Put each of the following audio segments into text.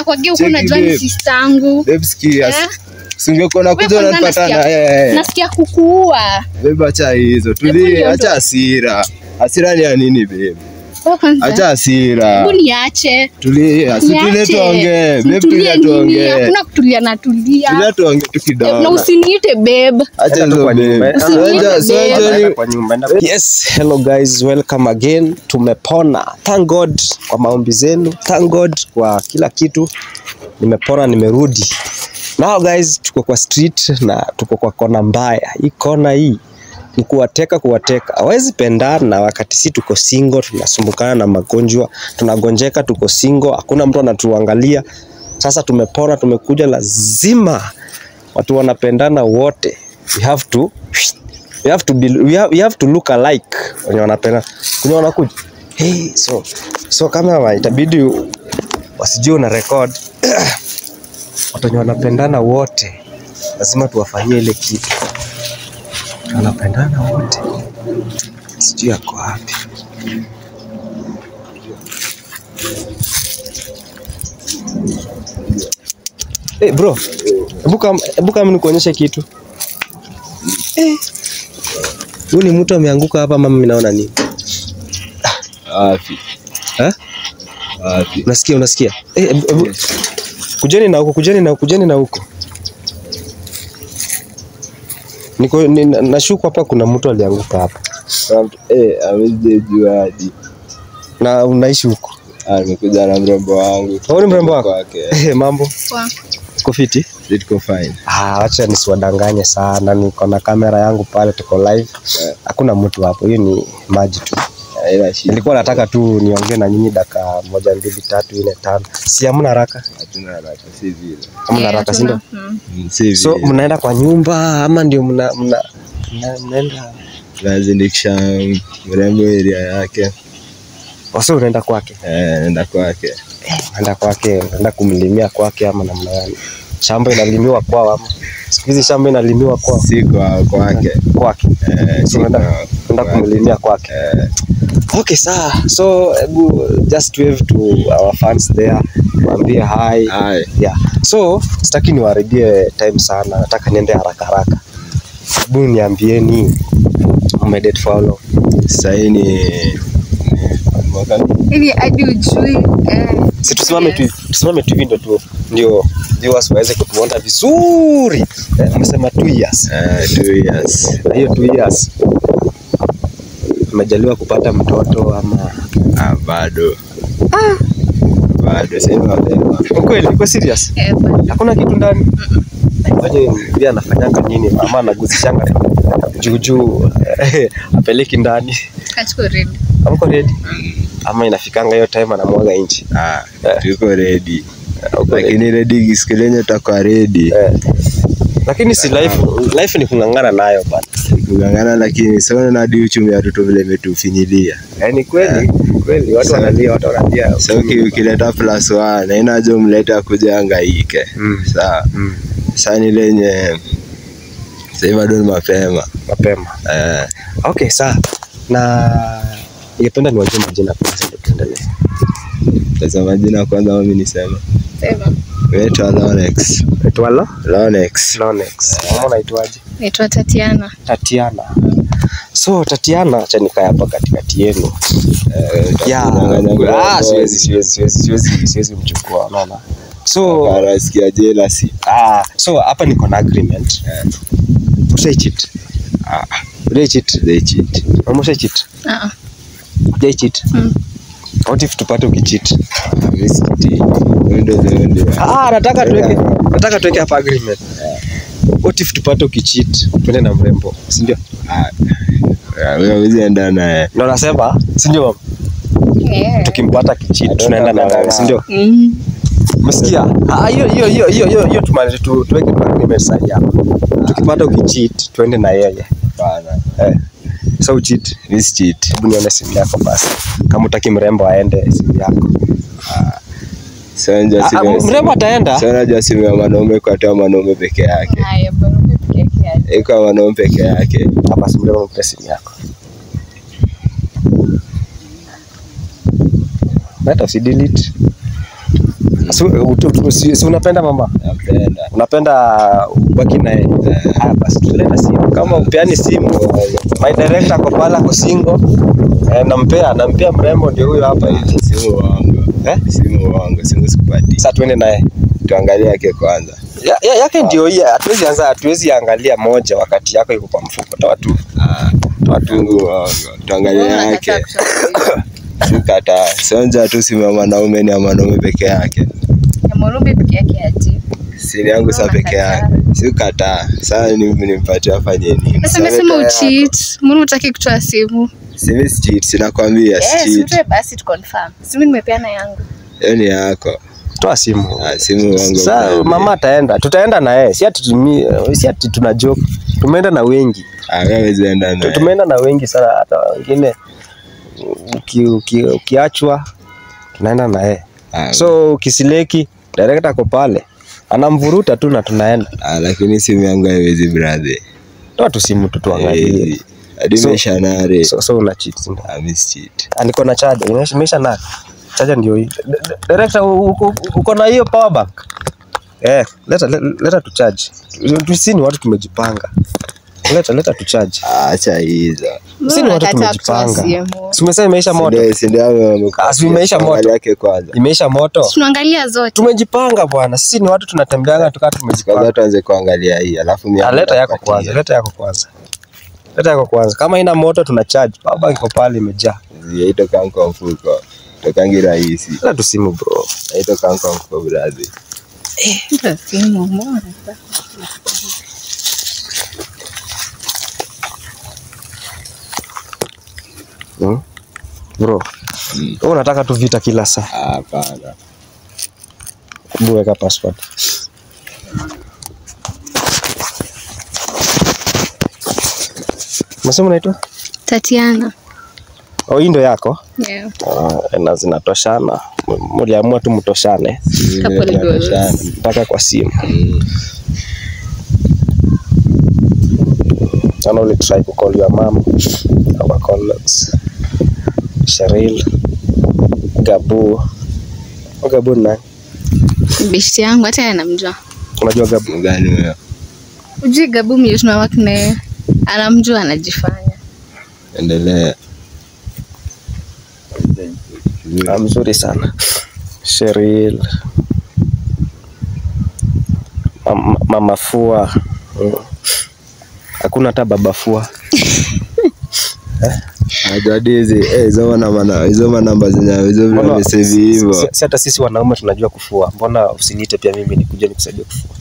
Nakwambia huku Cheki unajua ni babe. sister yangu. Babe, sikia. Eh? Singekuwa nakuja unanipata na nasikia- yeye. Nasikia kukuua. Babe, acha hizo. Tulie, acha hasira. Hasira ni ya nini babe? Acha hasira. Hebu niache. Tulia, si tulie tuongee. Babe, tuongee. Hakuna kutulia na tulia. Tulia tuongee tu Na usiniite babe. Acha ndo babe. Usiniite babe. Yes, hello guys, welcome again. Tumepona. Thank God kwa maombi zenu. Thank God kwa kila kitu. Nimepona, nimerudi. Now guys, tuko kwa street na tuko kwa kona mbaya. Hii kona hii ni kuwateka kuwateka. Hawezi pendana wakati si tuko single, tunasumbukana na magonjwa, tunagonjeka, tuko single, hakuna mtu anatuangalia. Sasa tumepona, tumekuja, lazima watu wanapendana wote. We have to we have to be, we have, we have to look alike wenye wanapenda kuna wanakuja hey, so so kama itabidi wasijue una record watu wenye wanapendana wote lazima tuwafanyie ile kitu wanapendana wote sijui yako wapi hey, bro hebu kam- hebu kama nikuonyeshe kitu Eh. Huyu ni mtu ameanguka hapa mama, mimi naona nini? Wapi? Eh? Wapi? Unasikia, unasikia? Eh, kujeni na huko, kujeni na huko, kujeni na huko. Niko ni, nashuku hapa kuna mtu alianguka hapa. Eh, hawezi jua hadi. Na unaishi huko. Ah, nimekuja na mrembo wangu. Wewe ni mrembo wako? Eh, mambo. Poa. Uko fiti? Niko fine. Ah, acha nisiwadanganye sana. Niko na kamera yangu pale, tuko live. Hakuna yeah. mtu hapo, hiyo ni maji tu. Haina shida. Nilikuwa nataka tu niongee na nyinyi dakika moja, mbili, tatu, nne, tano. Si hamna haraka? Hatuna haraka, si vile. Hamna haraka, si ndio? Mm. Mm, Si vile. So mnaenda kwa nyumba ama ndio mna, mna, mna, mnaenda tunazindikisha mrembo area yake. wasa, unaenda kwake, Eh, naenda kwake. Naenda kwake, naenda kumlimia kwake ama namna gani? Shamba inalimiwa kwao ama siku hizi shamba inalimiwa kwao Si kwa kwake. kwake, Eh, si unaenda kwa- kumlilia kwake. Eh, Okay, sawa. So hebu just wave to our fans there, waambie hi. hi. Yeah. So sitaki niwaharibie time sana, nataka niende haraka haraka. Hebu niambieni mmedate for how long? Sasa hii ni Hivi hadi ujui. eh, si tusimame tu tusimame tu hivi ndio tu ndio viewers waweze kutuona vizuri eh, amesema 2 years eh, two years. na hiyo 2 years amejaliwa kupata mtoto ama Ah, bado. Ah, Bado sema leo. kweli uko serious Eh, hakuna kitu ndani kwani pia anafanyanga nini Mama anaguzishanga juu juu eh, apeleki ndani Kachiko ready. amko ready ama inafikanga hiyo time anamwaga nje Ah, Eh. tuko ready. Okay. Lakini ready siku lenye tutakuwa ready. yeah. lakini si life life ni kung'ang'ana nayo bana Kung'ang'ana lakini sana na hadi uchumi wa watoto vile imetufinyilia. Yaani kweli ni kweli watu wanalia watu wanalia Sasa so, ukileta plus one haina haja umlete akuja angaike. Mm. Sawa. Mm, Sasa ni lenye sasa bado ni mapema. mapema Eh, okay sawa na ningependa niwajue majina kwanza ndio tuendelee sasa majina kwanza mimi niseme. Sema. Naitwa Lonex. naitwa Lo Lonex. Lonex unaitwaje Naitwa Tatiana. Tatiana. So Tatiana acha nikae hapa katikati yenu. Eh, ah, siwezi siwezi siwezi siwezi siwezi mchukua unaona. So Anasikia jealousy. ah, so hapa niko na agreement. Ushaichit Ah, ushaichit they cheat. mama ushaichit Ah, ujaichit Mm. what if tupate ukichit Ah. Ah, nataka tuweke nataka tuweke hapa agreement. What if tupate ukicheat twende na mrembo, si ndio? Hawezi ah, enda naye. Ndio nasema, si ndio? Tukimpata kicheat tunaenda na wewe, si ndio? Mm. Umesikia? Ah, hiyo hiyo hiyo hiyo hiyo hiyo tumalize tu tuweke kwa agreement sahihi hapa. Tukipata ukicheat twende na yeye. Bana. Eh. So cheat, this si cheat. hebu nione simu yako basi. Kama utaki mrembo aende simu yako. Ah, mrembo ataenda? Unajua simu ya mwanaume kwa hata mwanaume peke yake. Haya, bwana peke yake. Iko mwanaume peke yake. Hapa si mrembo mpe simu yako. Hata usidelete. Si, utu- tu- si, unapenda mama? Napenda. Unapenda ubaki naye? Ah, basi tuleta simu. Kama upeani simu, my director ako pala ako single. Eh, nampea nampea mrembo ndio huyo hapa hivi. Simu wangu. Eh? Simu wangu, simu sikupati. Sasa twende naye. Tuangalie yake kwanza. Ya, ya, yake ndio hii. Hatuwezi anza, hatuwezi angalia moja wakati yako iko kwa mfuko. Toa tu. Ah, Toa tu. Wangu. Tuangalie yake. Sikataa. Sionja tu si mwanaume ni mwanaume peke yake. Ni mwanaume peke yake aje. Siri yangu sa peke yake. Sikataa. Sasa ni nimpatie afanye nini? Sasa umesema ucheat. Mbona hutaki kutoa simu? Simu si cheat, sinakwambia si Yes, cheat. utoe basi tu confirm. Simu nimepeana yangu. Hiyo ni yako. Toa simu. Ah, simu wangu. Sasa mama ataenda, tutaenda na yeye. Si ati si ati tuna joke. Tumeenda na wengi. Ah, wewe hawezi enda Tu- Tumeenda na wengi sana, hata wengine uki, uki, ukiachwa tunaenda na yeye. Ah, So ukisileki director ako pale anamvuruta tu na tunaenda. ah, lakini simu yangu haiwezi brother. Toa tu simu tu tuangalie. Haiwezi. Hadi So- nare. So, so una cheat. Ah, miss cheat. Aniko niko na charger. Imesha nare. na charger ndio hii. D- d- Director uko na hiyo power bank? Eh, leta leta, tu charge. Tusini ni watu tumejipanga. Leta leta tu charge. Ah, Acha hizo. Sisi ni watu tumejipanga. Si umesema imeisha moto? Ndio si ndio si imeisha moto. Angalia yake kwanza. Imeisha moto. Tunaangalia zote. Tumejipanga bwana. Sisi ni watu tunatembeanga tukaa Kwanza tumejipanga. tuanze kuangalia hii alafu mimi Ah, leta yako kwanza, leta yako kwanza. Leta yako kwanza. Kama ina moto tuna charge. Baba iko pale imejaa. Yaito kanko mfuko. Tokangi rahisi. Leta tu simu bro. Yaito kanko mfuko brother. Eh, tusimu mbona? Hmm? Bro. Wewe unataka tu vita kila saa. Ah, Hapana. Hebu weka password. Unasema unaitwa? Tatiana. Oh, hii ndo yako? Yeah. Ah, na zinatoshana. Mliamua tu mtoshane. Mpaka kwa simu. Mm. Sana uli try to call your mom. Our colleagues. Cheryl. Gabu. Oh, Gabu ni nani? Beshti yangu hata yeye anamjua. Unajua Gabu? gani wewe? Ujui Gabu mwenye tunawaki yeye anamjua anajifanya. Endelea. Ah, mzuri sana. Cheryl. Mama, mama Fua. Hakuna hata baba Fua. Eh hizo namba hizo manamba zenye hizo vile mesevi si- hata sisi wanaume tunajua kufua. Mbona usiniite pia mimi nikuje nikusaidia kufua?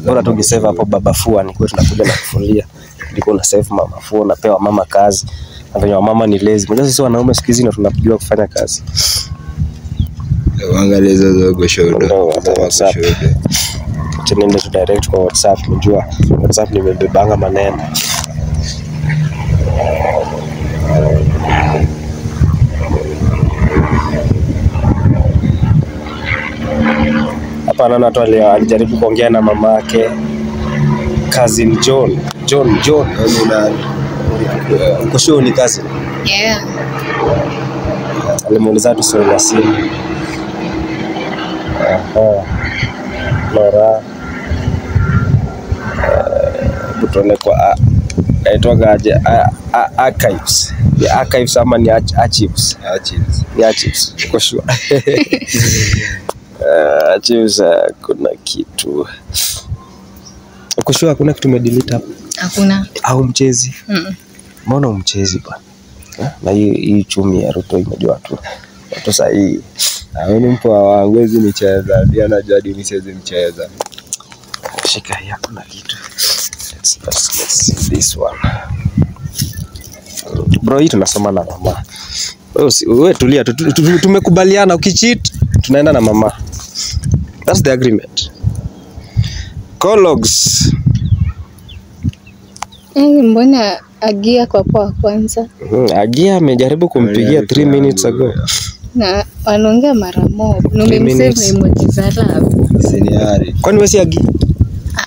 Bora tu hapo baba Fua, nikuwe tunakuja na kufulia. Ndiko una save mama Fua, unapewa mama kazi. Na venye wamama ni lazy. Unajua sisi wanaume siku hizi ndio tunajua kufanya kazi. Angalia hizo zogo shodo. Ndio, hapo WhatsApp. Acha niende tu direct kwa WhatsApp, unajua WhatsApp nimebebanga maneno. Hapa naona tu alijaribu kuongea na mama yake cousin John. John John. Uko show ni cousin? Yeah. Alimuuliza tu swali la simu. Aha. Mara. Butone tuone kwa a- naitwaga aje archives. Ni archives ama ni arch- archives? Achills. Ni archives. kwa sure? uh, archives uh, kuna kitu. kwa sure hakuna kitu umedelete hapo? Hakuna. Au mchezi? Mm. Mbona umchezi bwana? Eh, Na hii hii chumi ya Ruto imejua tu. Watu sahihi. wewe ni mpoa wangu hizi micheza. Ndio anajua hadi mimi siwezi mcheza. Shika hii hakuna kitu. Let's, let's, let's see this one. Bro, hii tunasoma na mama. Wewe tulia, tu- tu- tu- tumekubaliana ukicheat tunaenda na mama. That's the agreement. Call logs. Eh, mbona agia kwa poa kwanza Mm, Agia amejaribu kumpigia 3 minutes ago. na wanaongea mara moja na emoji za love. Kwani wewe si Agi?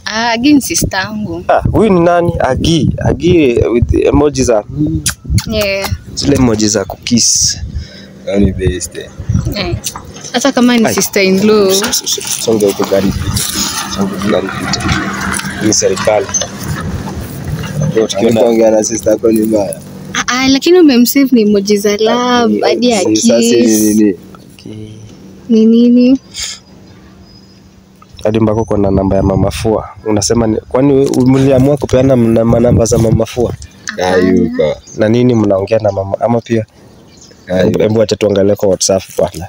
Ah, Agi ni sister yangu. Ah, huyu ni nani? Agi. Agi with the emoji za Yeah. zile emoji za kukiss. Nani ni best. Eh. hata kama ni sister in law songe huko gari songe gari pita ni serikali Ukiongea na sister yako ni mbaya. Ah, ah, lakini umemsave ni emoji za love hadi ya Si- Sasa ni kiss nini? ni nini hadi mpaka uko na namba ya mama fua. Unasema ni- kwani mliamua kupeana namba za mama fua? Ayuka. na nini mnaongea na mama ama pia hebu acha tuangalie kwa whatsapp bwana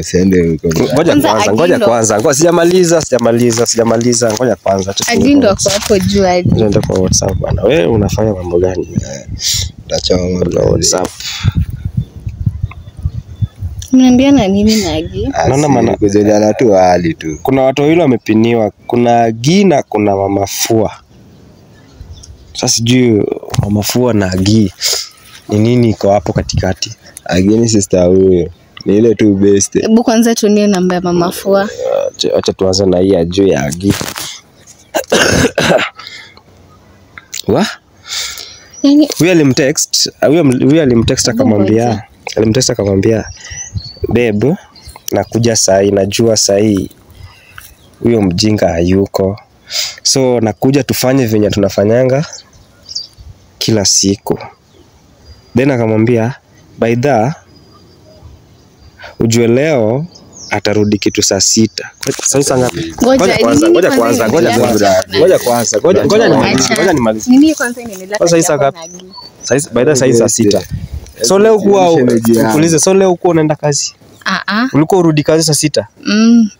Usiende huko. ngoja Kwanza kwanza ngoja kwanza ngoja sijamaliza sijamaliza sijamaliza ngoja kwanza tuingie agindo hapo juu hadi. Tuende kwa whatsapp bwana wewe unafanya mambo gani? Utachoma. kwa whatsapp mnaambiana nini na Gi? Naona tu hali tu. kuna watu wawili wamepiniwa kuna gi na kuna mama fua sasa sijui mama fua na gi ni nini iko hapo katikati Agini sister huyo. Ni ile tu best. hebu kwanza tunie namba ya mama fua Acha- tuanze na hii ya juu ya gi wa yani huyo alimtext huyu alimtext akamwambia alimtext akamwambia babe nakuja sahii, najua sahii huyo mjinga hayuko. So nakuja tufanye venye tunafanyanga kila siku. Then akamwambia by the ujue leo atarudi kitu saa sita. Saa hii saa ngapi? Ngoja, Ngoja kwanza, ngoja kwanza? ngoja kwanza, ngoja kwanza, ngoja- ngoja nimalize, ngoja nimalize. nini kwanza inaendelea Sasa hii saa ngapi? Sasa Saa by the saa hii saa sita so leo kuwa nikuulize so leo kuwa unaenda kazi? Ah, ah. ulikuwa urudi kazi saa sita? Mm.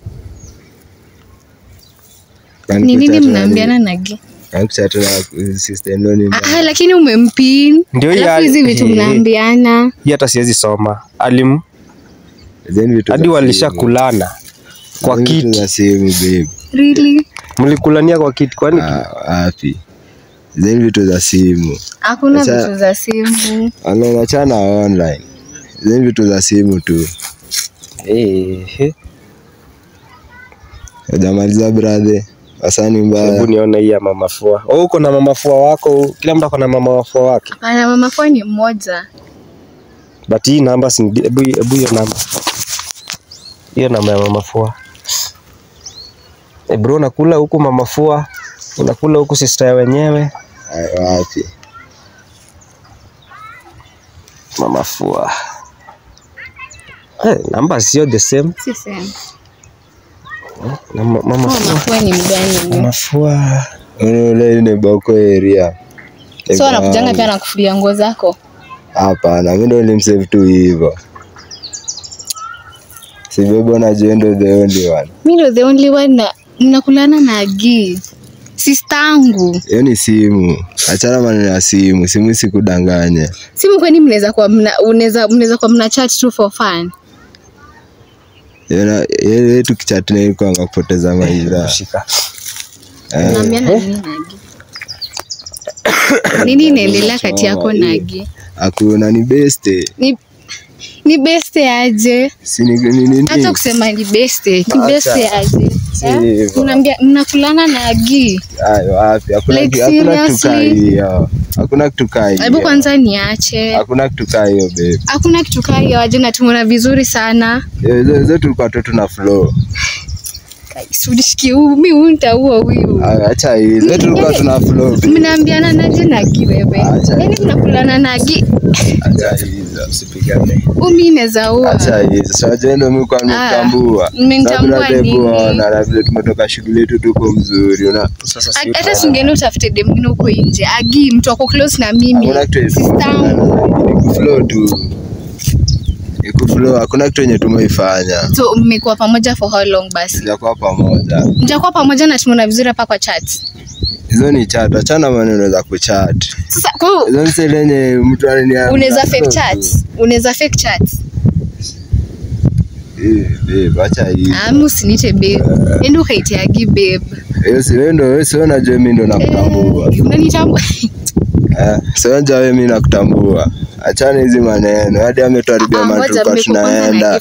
ni nini mnaambiana na Agi? Nakuchata na sister in law ni Ah, ah, lakini umempin. Ndio hizi vitu mnaambiana. Hii hata siwezi soma. Alim hadi walisha walishakulana kwa kiti. really? Mlikulania kwa kiti? Kwani Ah, wapi? Then vitu za simu. hakuna Acha- vitu za simu Wanaachana online. zile vitu za simu tu. Eh, Hujamaliza brother. Asani hebu mbaya. nione hii ya mama fua oh, uko na mama fua wako kila mtu akona mama fua wake hapana mama fua ni mmoja but hii namba si hebu hebu hiyo namba hiyo namba ya mama fua eh bro nakula huku mama fua unakula huku sister ya wenyewe Wapi? mama fua Hey, namba sio the same si same na ma- mama Oh, fua mama fua ni mgani mama fua Ule ni Boko area. so anakujanga pia anakufulia nguo zako Hapana, mimi ndo nilimsave tu hivyo. Si bebo na jendo the only one. Mimi ndo the only one na mnakulana na Agi sistangu Hiyo ni simu. Achana maneno ya simu. Simu isikudanganye. simu kwani mnaweza kuwa mna unaweza mnaweza kuwa mna chat tu for fun Hiyo na- hiyo yetu kichat na ilikuwa anga kupoteza maisha. shika Unaambiana nini na Agi? nini inaendelea kati yako nagi? Agi? Hakuna ni beste. ni ni beste aje hata kusema ni beste ni beste aje Eh? Mnaambia- mnakulana na Agi Ayo wapi? Hakuna Like, hakuna kitu kaa hiyo. Hakuna kitu kaa hiyo. hebu kwanza niache Hakuna kitu kaa hiyo babe. hakuna kitu kaa hiyo aje na tumeona vizuri sana Yeah, zetu tulikuwa tu tuna flow. Nitaua huyu Ayo acha hizo tulikuwa tuna flow. mnaambiana naje na Agi wewe yaani mnakulana na Agi Acha hizo. Usipigane. huu naweza ua Acha hizo. Sasa jendo mimi kwa nimekutambua. mmenitambua nini? na vile tumetoka shughuli yetu tuko mzuri. Una sasa si hata singeenda utafute dem mwingine huko nje Agi mtu ako close na mimi tu. Ni kuflow, hakuna kitu yenye tumeifanya. so mmekuwa pamoja for how long basi Sijakuwa pamoja. Mjakuwa pamoja na tumeona vizuri hapa kwa chat Hizo ni chat, achana maneno za kuchat. sasa kwa hiyo Hizo zile lenye mtu ananiambia. unaweza fake chat unaweza fake chat Eh, babe, acha hii. Ah, babe ukaite Agi babe Yes, wewe wewe sio unajua mimi nakutambua. Eh, unanitambua Eh, si wewe mimi nakutambua. Achana hizi maneno. Hadi ametuharibia Ah, mahali tulikuwa mmekuwa kwanza na Agi tunaenda.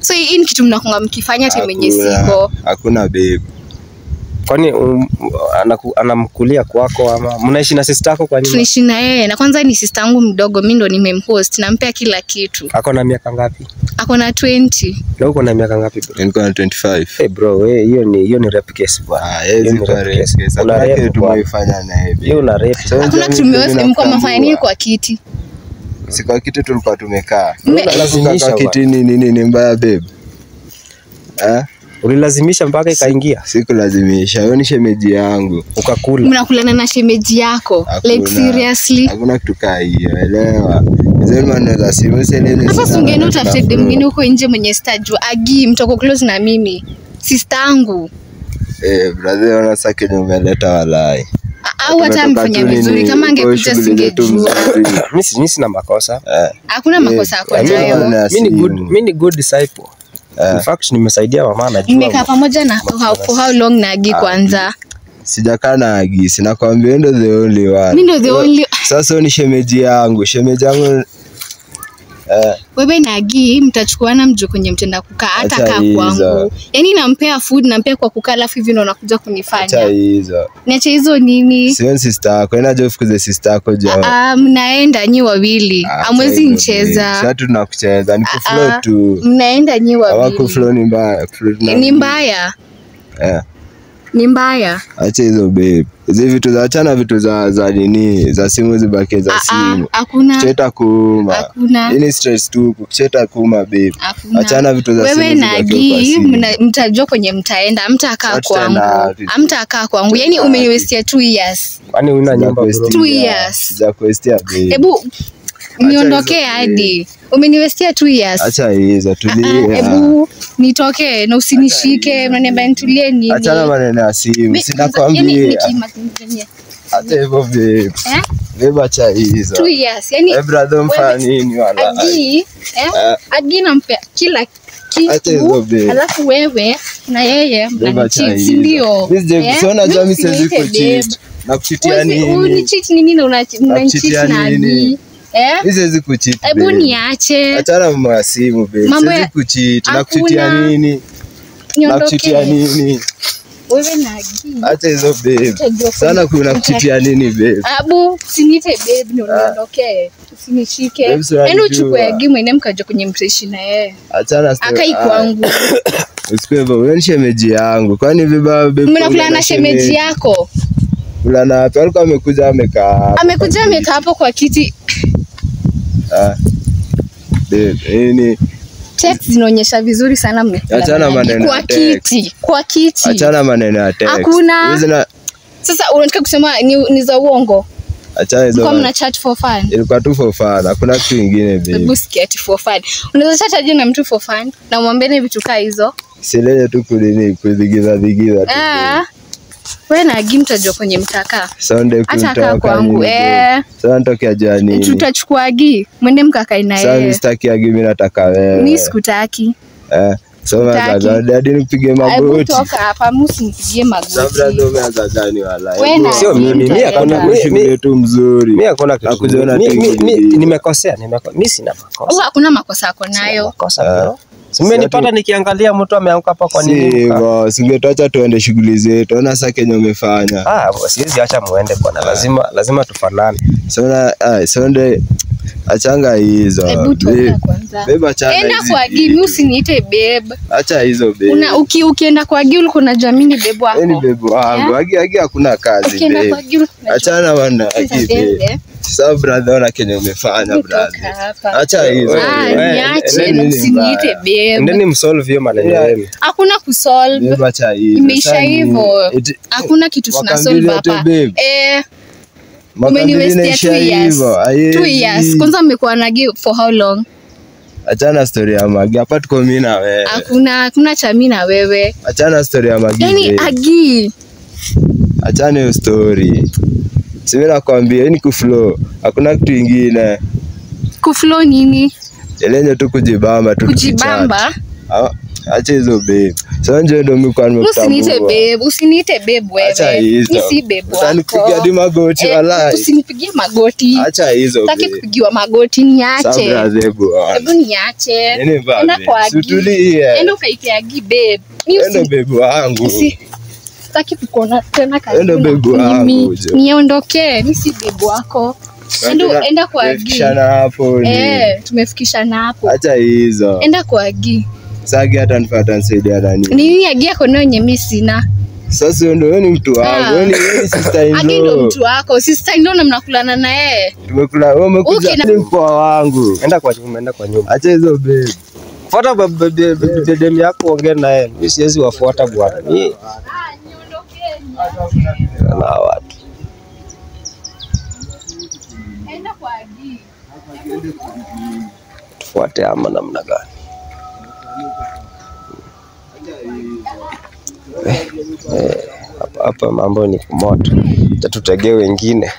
so hii ni kitu mnakunga mkifanya time yenye siko Hakuna babe. Kwani um, anaku, anamkulia kwako ama mnaishi na sister yako kwa nini? tunaishi na yeye na kwanza ni sister yangu mdogo mimi ndo nimemhost nampea kila kitu Ako na miaka ngapi? Ako na 20 Na uko na miaka ngapi bro? Niko na 25. Hey bro, wewe hiyo ni hiyo ni rap case bwana. Ah, Hiyo ni rap case. Una rap tumeifanya na yeye. Hiyo una rap. So, hakuna jamii tumewe mko mafanya nini kwa kiti Si kwa kiti tulikuwa tumekaa. Unalazimisha Lazimisha kiti ni nini ni mbaya babe? Eh? Ulilazimisha mpaka ikaingia Sikulazimisha. Wewe ni shemeji yangu. ukakula. mnakulana na shemeji yako like seriously Hakuna kitu kaa hiyo, elewa. Sasa utafute mwingine huko nje mwenye stajua agi mtoko close na mimi sister yangu Eh, brother, ona sasa kenye umeleta walai. Au hata mfanya vizuri kama angekuja singejua. Mimi mimi sina makosa. Eh, hakuna makosa kwa Eh, mimi ni good mimi ni good disciple. Eh. In fact nimesaidia mama najua. Nimekaa pamoja na how, for how long na agi kwanza sijakaa na Agisi, nakwambia ndo the only one. Mimi ndo the only Sasa ni shemeji yangu, shemeji yangu Uh, wewe na agi mtachukuana mjo kwenye mtenda kukaa hata kaa kwangu yaani nampea food nampea kwa kukaa alafu hivi ndo nakuja acha hizo. niache hizo nini Sio sister yako, ina jo kuze sister yako jo. Ah, mnaenda nyi wawili Acha amwezi ncheza. Sasa tunakucheza, ni kuflow Ah, tu. mnaenda nyi wawili. Hawako flow ni mbaya. ni mbaya Eh, ni mbaya acha hizo babe. Hizi vitu za achana vitu za za nini, za simu zibaki za simu. hakuna Cheta kuuma. hakuna ini ni stress tu, kucheta kuuma babe. Achana vitu za simu. wewe na Gii Gi mtajua kwenye mtaenda mtakaa kwangu amtakaa kwangu yani umeniwestia 2 years Kwani una nyumba bro? years za kuestia babe. hebu niondokee hadi umeniwestia two years Acha hizo tulie. hebu nitoke na usinishike mnaniambia nitulie nini Achana maneno ya simu. Sinakwambia. Hata hivyo babe. eh? Babe acha hizo. two years yani Eh brother mfanya nini wala? agi eh? Adi agi nampea kila Acha kitu alafu wewe na yeye acha hizo. ndio Mimi Eh? si mimi Mimi siwezi usiniite kucheat. Na kuchitia nini? unicheat nini na una- unanicheat Eh? Mimi siwezi kucheat. hebu niache Achana mambo ya simu babe. Mambo ya- kucheat. Na kuchitia nini? Na kuchitia nini? wewe na gii. Acha hizo babe. Sana kuna kuchitia nini babe? abu sinite babe ndio niondokee usinishike yaani uchukue gii mwene mkaja kwenye mpreshi na yeye Achana sasa. akai kwangu Usikwepo, wewe ni shemeji yangu. Kwani vibaya babe? mnakula na shemeji yako Kula na wapi? Alikuwa amekuja amekaa. amekuja amekaa hapo kwa kiti. Ah. Nini? text zinaonyesha vizuri sana mmekula Achana maneno kwa ya kiti kwa kiti Achana maneno ya text. Hakuna. Zina... na- sasa unataka kusema ni, ni za uongo Achana hizo. Kwa mna chat for fun Ilikuwa tu for fun. Hakuna kitu kingine bibi. hebu sikia ati for fun unaweza chat aje na mtu for fun na umwambie vitu kaa hizo Silele tu kulini kudigiza digiza tu. ah wewe na Agi mtajua kwenye mtakaa Sunday Acha kaa kutoka kwangu, nini, eh. Sasa natokea jua nini? tutachukua Agi mwende mkakai na Sasa mimi yeye sitaki agi mimi nataka wewe. Mimi sikutaki Eh. So hadi nipige hebu magoti. toka hapa musi nipige magoti brother umeanza gani wala? Wewe Sio mimi, mimi hakuna- mimi tu mzuri. Mimi hakuna kitu. Hakujiona Mi- mi- tu mi- hivi. Nimekosea, mimi sina makosa. Allah hakuna makosa yako nayo Makosa Ah. bro. Si Mmenipata nikiangalia mtu ameanguka hapa kwa nini? Si hivyo, singetuacha tuende shughuli zetu. Ona sasa Kenya umefanya. Ah, siwezi acha muende bwana. Lazima lazima tufanane. Sasa ah, sonde achanga hizo. hebu Babe, kwanza babe achana enda kwa Gilu usiniite beba. Acha hizo beba. Una, uki, ukienda kwa Gilu ulikuwa unajua mimi ni babe wako. ni wako wangu. Yeah. Agi agi hakuna kazi ukienda kwa unajua Achana bwana. Agi babe. Sasa brother ona kenye umefanya brother. Acha hizo. Ah, wewe, niache nini na ni babe Ndeni msolve hiyo maneno yenu. hakuna kusolve acha hizo. Imeisha hivyo. hakuna kitu tunasolve hapa eh umeniwestia 2 years 2 years kwanza mmekuwa na give for how long Achana story ya Magi. Hapa tuko mimi na wewe. hakuna hakuna cha mimi na wewe Achana story ya Magi. Yaani. Agi Achana hiyo story. Simi nakwambia hii ni kuflow. Hakuna kitu ingine. kuflow nini Elenye tu kujibamba tu. kujibamba. Ah, Acha hizo babe. Sasa nje ndo mimi kwa usiniite babe usiniite babe wewe. Acha hizo. Mimi si babe wako hadi magoti Eh, walai. usinipigie magoti Acha hizo babe. Sitaki kupigiwa magoti niache Sasa zebu. hebu niache Nini kwa babe? Agi Sutulie. enda ukaite Agi babe Mimi si babe wangu. usi- sitaki kukuona tena karibu na mimi. Niondokee, mi si babe wako. Enda enda kwa Agi. Tumefikishana hapo ni. Eh, tumefikishana hapo. Acha hizo. Enda kwa Agi. Sagi hata nifuata nisaidia nani. Ni nini Agi yako nayo yenye mi sina? Sasa wewe ndio wewe ni mtu wangu. Ah. Wewe ni wewe sister in Agi ndo mtu wako. Sister ndio mnakulana na yeye. Tumekula wewe umekuja Okay, na- ni mpoa wangu. Enda kwa nyumba, enda kwa nyumba. Acha hizo babe. Fuata babe ba- ba- ba- bedem yako ongea naye. Mimi siwezi wafuata bwana. Mimi Ah. Na watu. Tufuate ama namna gani? Eh, eh, hapa mambo ni kumoto Tutegee wengine.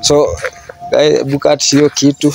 So Bukati bukat hiyo kitu